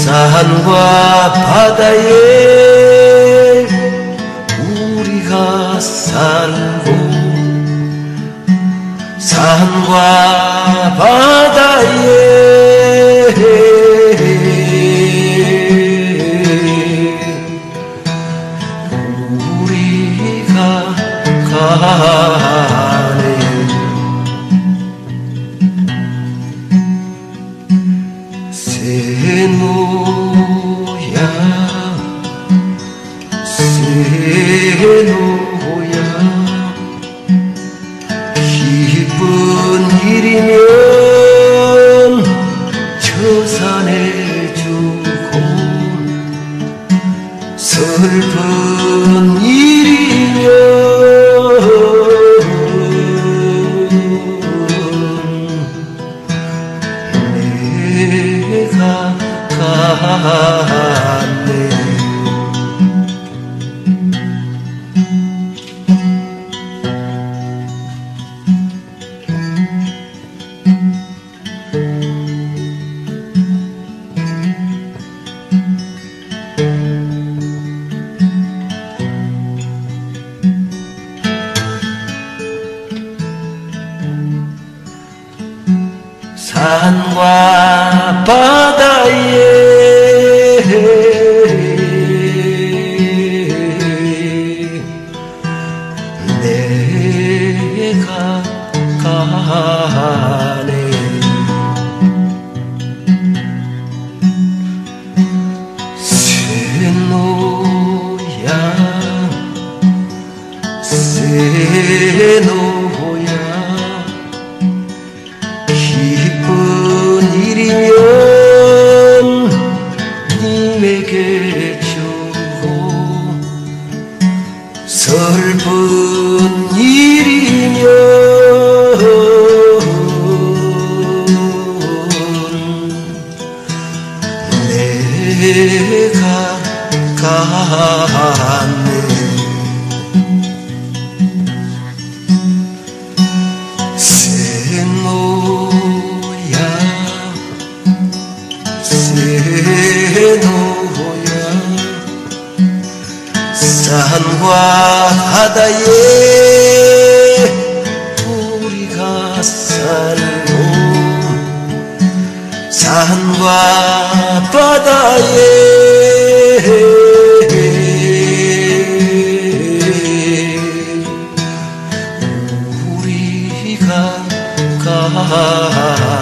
산과 바다에 우리가 살고 산과 바다에 우리가 가 세노야. 기쁜 일이면 처산해주고 슬픈 일이면 내가 갔 산과 바다에 내가 가네 세노야 세노 님에게 주고 슬픈 일이면 내가 갔네. 세노야 세 산과 바다에 우리가 살고 산과 바다에 우리가 가